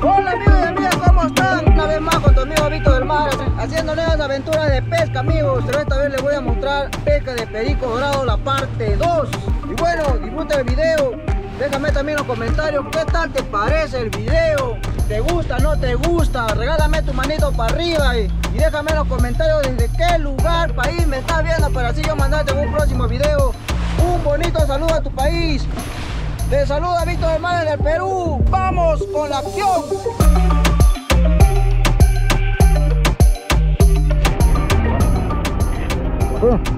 Hola amigos y amigas, ¿cómo están? Una vez más con tu amigo Víctor del Mar Haciendo nuevas aventuras de pesca amigos. Pero esta vez les voy a mostrar pesca de perico dorado la parte 2 Y bueno, disfruta el video. Déjame también los comentarios qué tal te parece el video ¿Te gusta, no te gusta? Regálame tu manito para arriba y, y déjame en los comentarios desde qué lugar, país me estás viendo Para así yo mandarte un próximo video. Un bonito saludo a tu país te saluda Víctor Hermanos del Perú. ¡Vamos con la acción! Subió.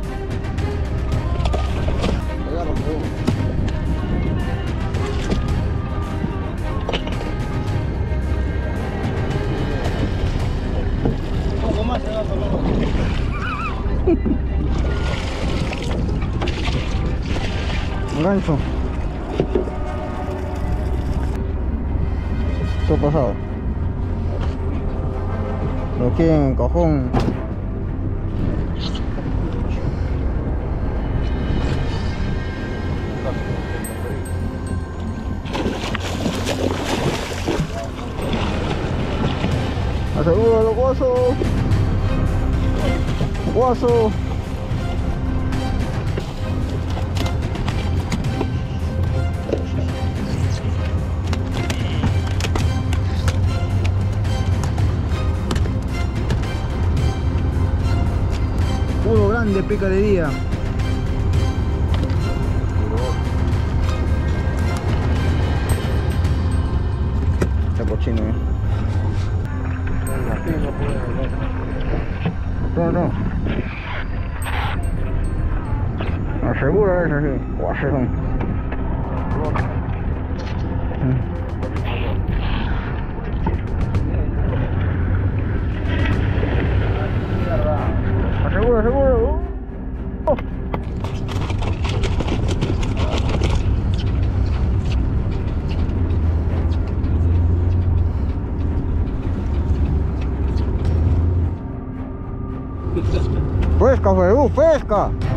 Gancho. ¿Qué ha pasado? Lo quieren cojón. Asegúralo, guaso. Guaso. Puro grande pica de día. Está cochino, eh. No, no. Asegura eso, sí. Guasón. Pesca, pesca. Pesca,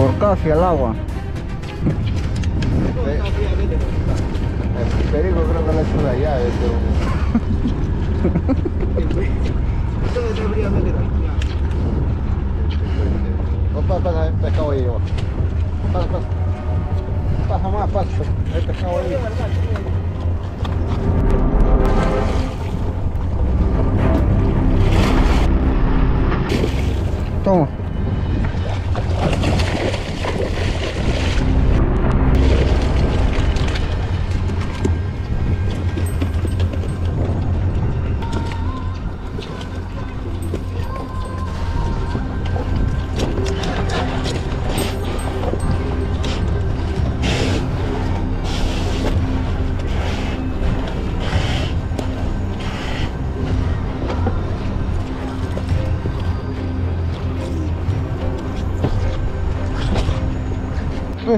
Por casi al agua. El perico creo que lo ha hecho de allá. No pasa, pasa, el pescado ahí, va. Pasa, pasa. Pasa más, pasa. El pescado ahí. Toma.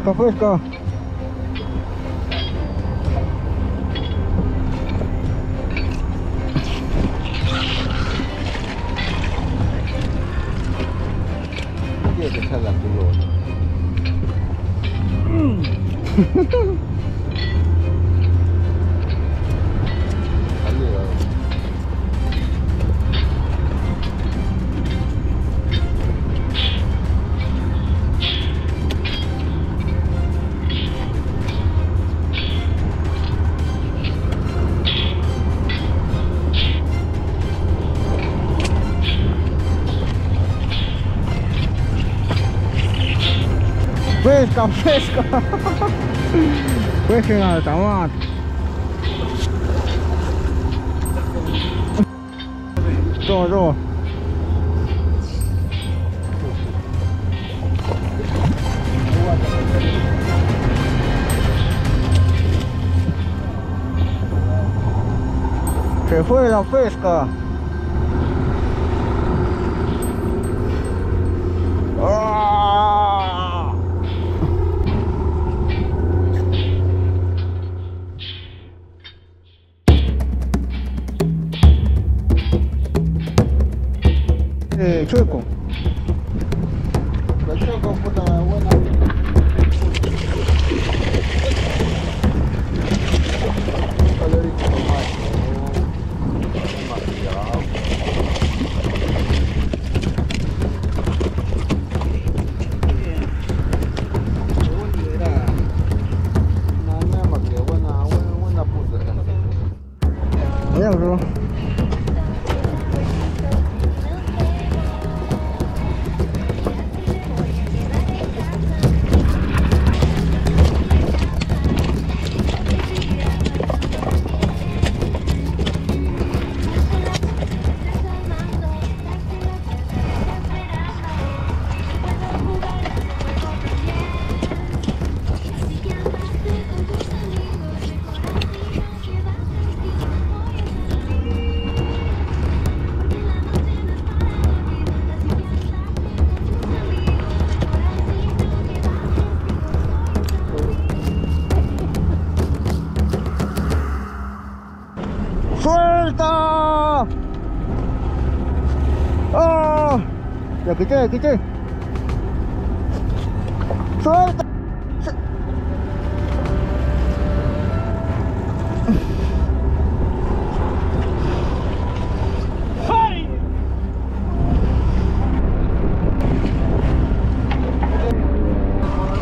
fresco, fresco. Chi è che c'è la pilota? Pesca, pesca. Pesquen al tomate. Toma, toma. Se fue la pesca. 네, 초역공. 초역공보다 워낙. Yeah, bro. 야 그치 그치 쏠 Hãy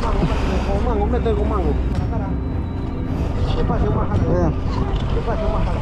subscribe cho kênh Ghiền Mì Gõ Để không bỏ lỡ những video hấp dẫn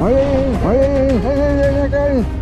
喂喂，那个。